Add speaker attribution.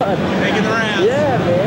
Speaker 1: Making the rounds.
Speaker 2: Yeah, man.